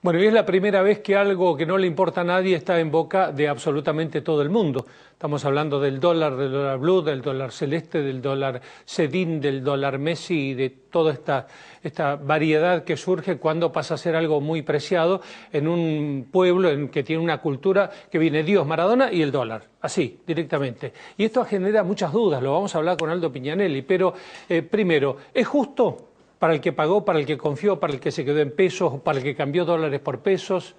Bueno, y es la primera vez que algo que no le importa a nadie está en boca de absolutamente todo el mundo. Estamos hablando del dólar, del dólar blue, del dólar celeste, del dólar sedín, del dólar Messi y de toda esta, esta variedad que surge cuando pasa a ser algo muy preciado en un pueblo en que tiene una cultura que viene Dios, Maradona y el dólar, así, directamente. Y esto genera muchas dudas, lo vamos a hablar con Aldo Piñanelli, pero eh, primero, ¿es justo? Para el que pagó, para el que confió, para el que se quedó en pesos, para el que cambió dólares por pesos.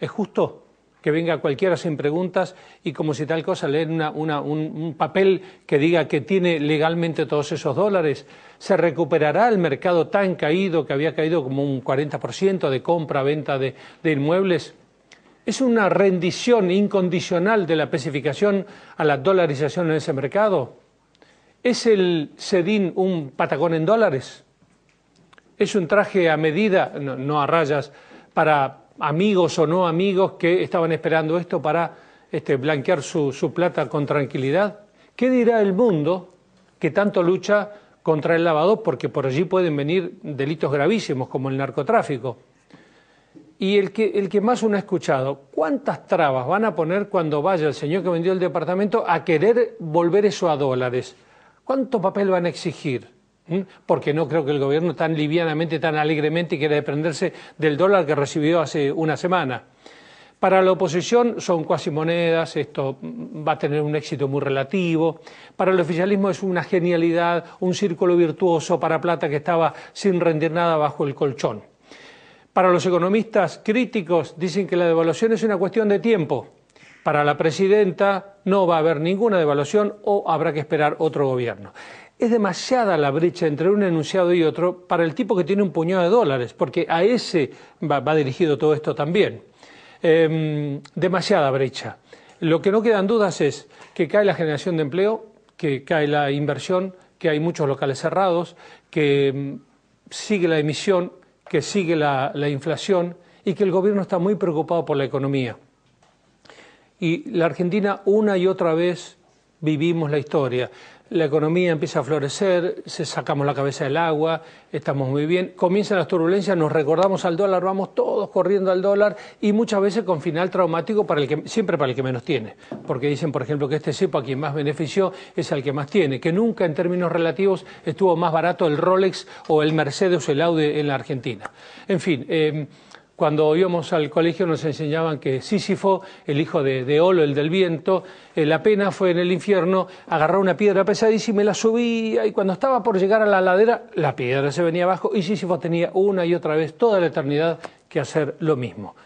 ¿Es justo que venga cualquiera sin preguntas y como si tal cosa leer un, papel que diga que tiene legalmente todos esos dólares? ¿Se recuperará el mercado tan caído que había caído como un 40% de compra-venta de, de inmuebles? ¿Es una rendición incondicional de la especificación a la dolarización en ese mercado? ¿Es el SEDIN un patagón en dólares? Es un traje a medida, no, a rayas, para amigos o no amigos que estaban esperando esto para este, blanquear su, su plata con tranquilidad. ¿Qué dirá el mundo que tanto lucha contra el lavado? Porque por allí pueden venir delitos gravísimos como el narcotráfico. Y el que, el que más uno ha escuchado, ¿cuántas trabas van a poner cuando vaya el señor que vendió el departamento a querer volver eso a dólares? ¿Cuánto papel van a exigir? Porque no creo que el gobierno tan livianamente, tan alegremente quiera desprenderse del dólar que recibió hace una semana. Para la oposición son cuasi monedas, esto va a tener un éxito muy relativo. Para el oficialismo es una genialidad, un círculo virtuoso para plata que estaba sin rendir nada bajo el colchón. Para los economistas críticos dicen que la devaluación es una cuestión de tiempo. Para la presidenta no va a haber ninguna devaluación o habrá que esperar otro gobierno es demasiada la brecha entre un enunciado y otro para el tipo que tiene un puñado de dólares, porque a ese va, dirigido todo esto también. Em, demasiada brecha. Lo que no quedan dudas es que cae la generación de empleo, que cae la inversión, que hay muchos locales cerrados, que em, sigue la emisión, que sigue la, la inflación y que el gobierno está muy preocupado por la economía. Y la Argentina una y otra vez vivimos la historia la economía empieza a florecer, se sacamos la cabeza del agua, estamos muy bien, comienzan las turbulencias, nos recordamos al dólar, vamos todos corriendo al dólar y muchas veces con final traumático para el que, siempre para el que menos tiene, porque dicen, por ejemplo, que este cepo a quien más benefició es al que más tiene, que nunca en términos relativos estuvo más barato el Rolex o el Mercedes o el Audi en la Argentina. En fin, eh, cuando íbamos al colegio nos enseñaban que Sísifo, el hijo de, Olo, el del viento, eh, la pena fue en el infierno agarrar una piedra pesadísima y la subía y cuando estaba por llegar a la ladera la piedra se venía abajo y Sísifo tenía una y otra vez toda la eternidad que hacer lo mismo.